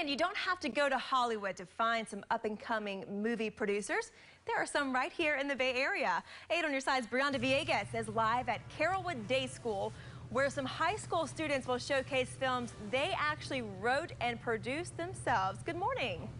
And you don't have to go to Hollywood to find some up-and-coming movie producers. There are some right here in the Bay Area. Eight on your side's Brianna Villegas is live at Carrollwood Day School, where some high school students will showcase films they actually wrote and produced themselves. Good morning.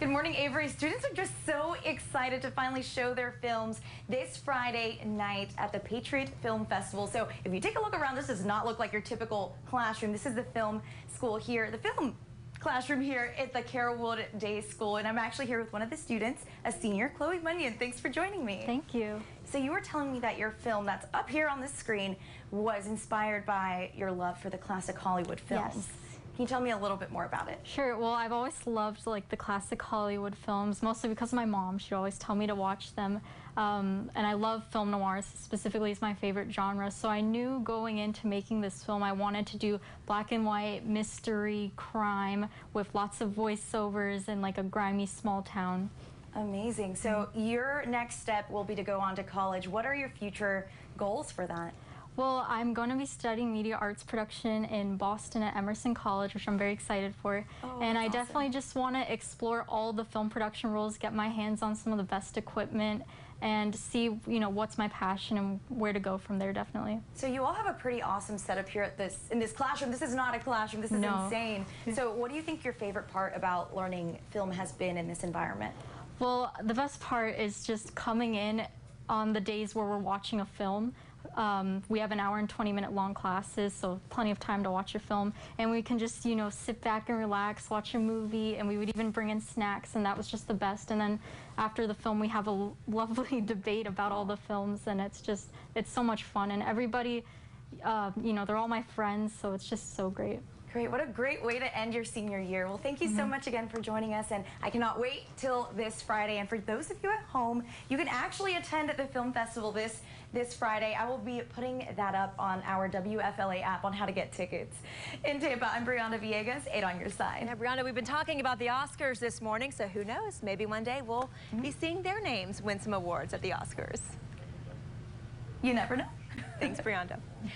Good morning, Avery. Students are just so excited to finally show their films this Friday night at the Patriot Film Festival. So if you take a look around, this does not look like your typical classroom. This is the film school here, the film classroom here at the Carrollwood Day School. And I'm actually here with one of the students, a senior, Chloe Munyon. Thanks for joining me. Thank you. So you were telling me that your film that's up here on the screen was inspired by your love for the classic Hollywood films. Yes. Can you tell me a little bit more about it? Sure. Well, I've always loved like the classic Hollywood films, mostly because of my mom. She'd always tell me to watch them. Um, and I love film noirs, specifically is my favorite genre. So I knew going into making this film, I wanted to do black and white mystery crime with lots of voiceovers and like a grimy small town. Amazing. So your next step will be to go on to college. What are your future goals for that? Well, I'm going to be studying media arts production in Boston at Emerson College, which I'm very excited for. Oh, and I awesome. definitely just want to explore all the film production roles, get my hands on some of the best equipment, and see, you know, what's my passion and where to go from there, definitely. So you all have a pretty awesome setup here at this in this classroom. This is not a classroom. This is No. insane. So what do you think your favorite part about learning film has been in this environment? Well, the best part is just coming in on the days where we're watching a film. Um, we have an hour and 20 minute long classes, so plenty of time to watch a film. And we can just, you know, sit back and relax, watch a movie, and we would even bring in snacks, and that was just the best. And then after the film, we have a lovely debate about all the films, and it's just, it's so much fun. And everybody, uh, you know, they're all my friends, so it's just so great. Great. What a great way to end your senior year. Well, thank you Mm-hmm. so much again for joining us, and I cannot wait till this Friday. And for those of you at home, you can actually attend the film festival this this Friday. I will be putting that up on our WFLA app on how to get tickets. In Tampa, I'm Brianna Villegas, 8 on your side. Now, Brianna, we've been talking about the Oscars this morning, so who knows? Maybe one day we'll be seeing their names win some awards at the Oscars. You never know. Thanks, Brianna.